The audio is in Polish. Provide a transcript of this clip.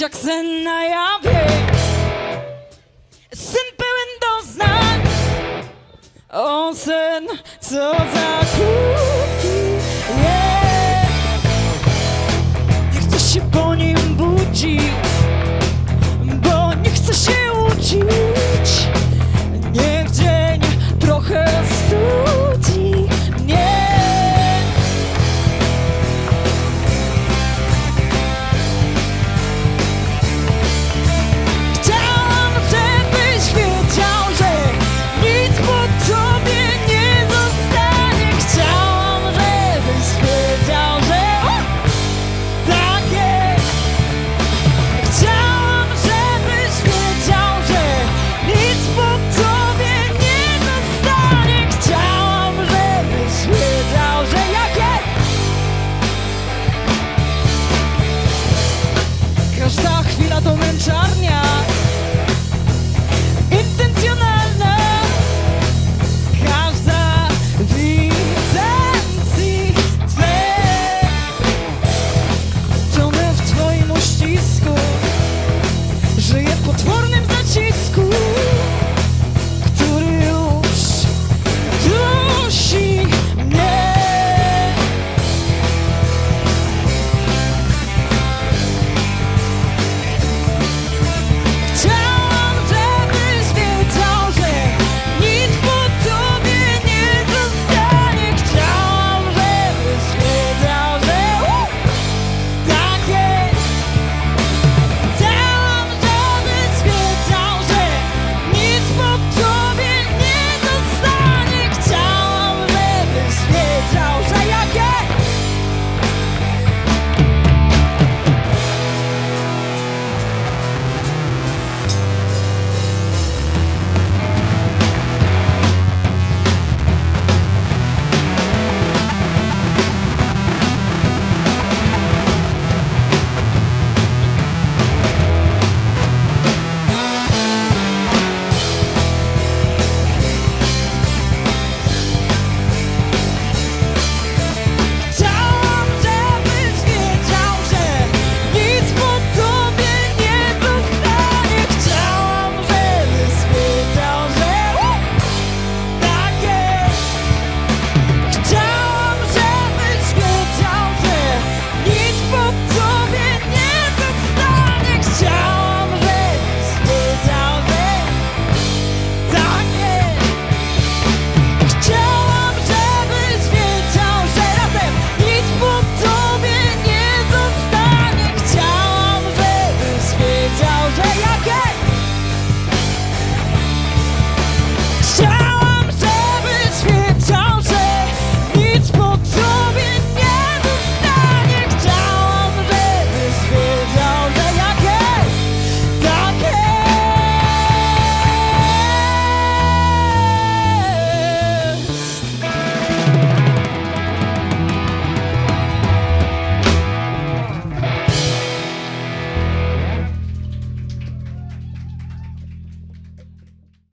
jak sen na jawie. Syn pełen doznań. O sen, co za kłódki yeah. Nie chcę się po nim budzić Bo nie chcę się uczyć.